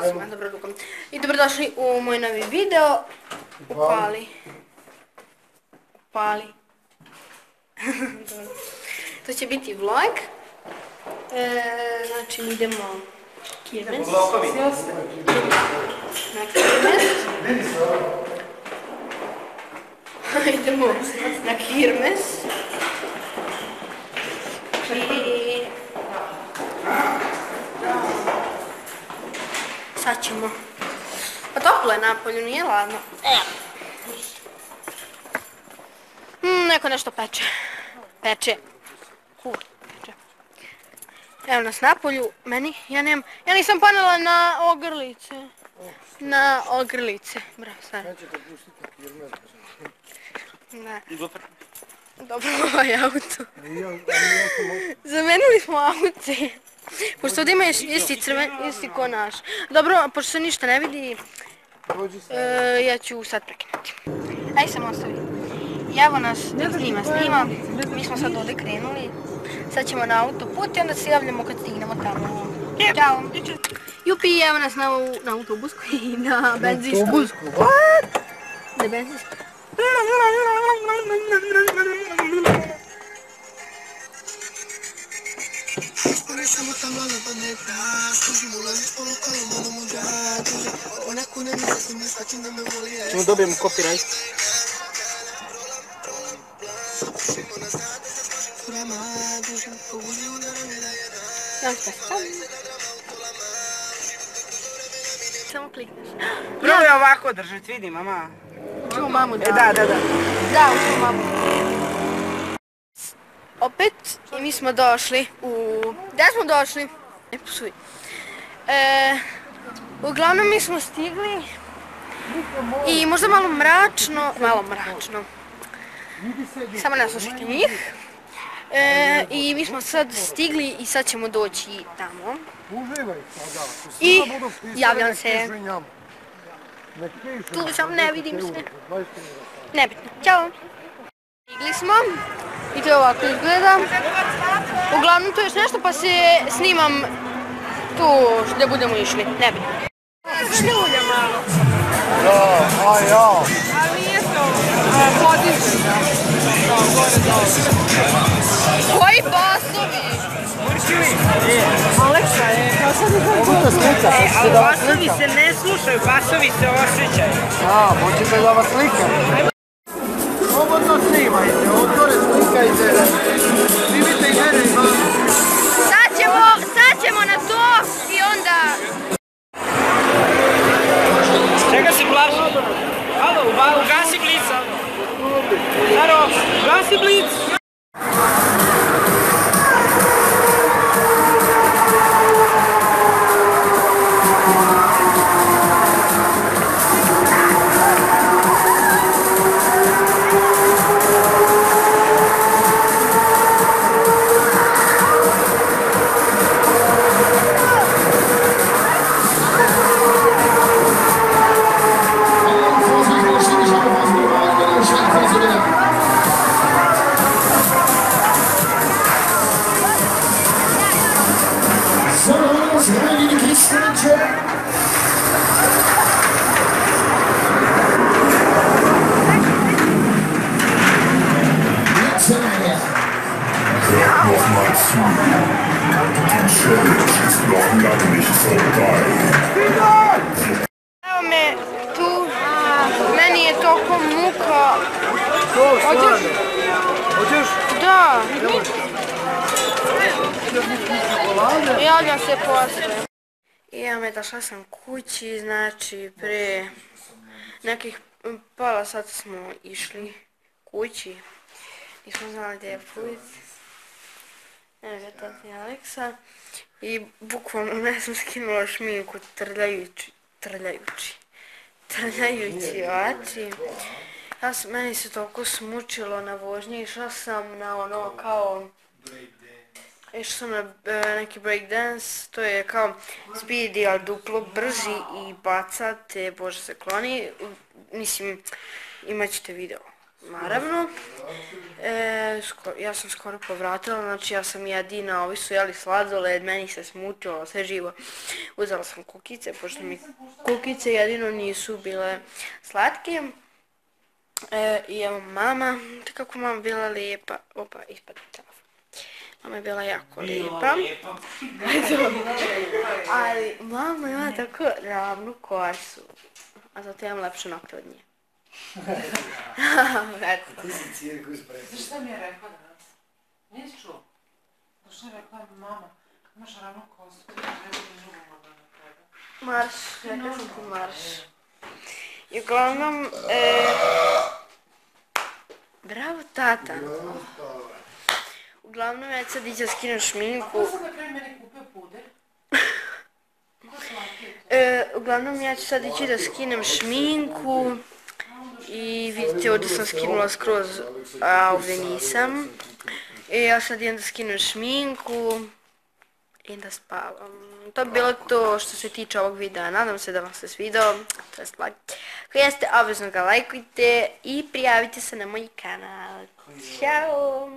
Osma, dobro rukom. I dobrodošli u moj novi video. Upali. Upali. To će biti vlog. E, znači, idemo kirmes. Na kirmes. idemo na kirmes. I... Sad ćemo. Pa napolju, nije ladno. Evo. Mm, neko nešto peče. Peče. Kur, peče. Evo nas napolju, meni, ja nemam, ja nisam panela na ogrlice. Na ogrlice, bravo, sad. Ne. Dobro, ovaj auto. Zamenili smo aute. Pošto ovdje ima isti crven, isti ko naš. Dobro, pošto se ništa ne vidi, e, ja ću sad prekinuti. Aj sam ostavi. Evo nas, snima, snima. Mi smo sad ovdje krenuli. Sad ćemo na autoput i onda se javljamo kad stignemo tamo. Ćao. Jupi, evo nas na, na autobusku i na benzinsku. Autobusku, what? Na benzinsku. Estamos hablando pa' detrás Pusimos por los calomos muchachos Una cuna ni se me está chingando me molía Ćemo dobijemo copyright. Sam. Samo klikneš. Prvo je ovako držat, vidi mama. Učimo mamu da. E da, da, da. Da, učimo mamu. Opet, i mi smo došli u... Gdje smo došli? Ne psuj. E, uglavnom mi smo stigli i možda malo mračno, malo mračno. Samo ne slušajte njih. E, I mi smo sad stigli i sad ćemo doći tamo. I javljam se. Tu sam, ne vidim se. Nebitno. Ćao. Stigli smo. I to je ovako izgleda. Uglavnom to je još nešto pa se snimam tu gdje budemo išli. Nebitno. Šljulja malo. Ja, a ja. Ali nije to podiže. Koji basovi? Aleksa je, kao sad je Mogu da slika, E, hoćete ali da vas basovi se ne slušaju, basovi se osjećaju. A, hoćete da vas slikam? Slobodno snimajte, otore Blitz, Aldo. Aldo, lass die Blitz. Evo me tu, meni je toliko muka. To, Hoćeš? stvarno. Hoćeš? Da, javljam se posle. I ja me došla sam kući, znači pre nekih pola sata smo išli kući. Nismo znali gdje je put. Evo ga tati Aleksa. I bukvalno ne sam skinula šminku trljajući, trljajući, trljajući oči. Ja sam, meni se toliko smučilo na vožnji, išla sam na ono kao... Išla sam na e, neki breakdance, to je kao speedy, ali duplo brži i bacate, bože se kloni. Mislim, imat ćete video naravno. E, sko- ja sam skoro povratila, znači ja sam jedina, ovi su jeli sladoled, meni se smutilo, sve živo. Uzela sam kukice, pošto mi kukice jedino nisu bile slatke. E, I evo mama, kako mama bila lijepa, opa, ispad telefon. Mama je bila jako lijepa. Ali mama ima tako ravnu kosu, a zato imam lepše nokte od nje. Ti si cirkus pre. Znaš šta mi je rekla danas? Nisi čuo? Došla je rekla mi, mama, imaš ravnu kosu, ti ne ni drugu voda na tebe. Marš, rekla sam ti marš. I uglavnom, e, bravo tata. Uglavnom, ja ću sad ići da skinem šminku. Ko sam na kraju meni kupio puder? E, uglavnom, ja ću sad ići da skinem šminku. I vidite, ovdje sam skinula skroz, a ovdje nisam. I ja sad idem da skinem šminku. I da spavam. To bi bilo to što se tiče ovog videa. Nadam se da vam se svidao. To je slag. Ako jeste, obvezno ga lajkujte i prijavite se na moj kanal. Ćao!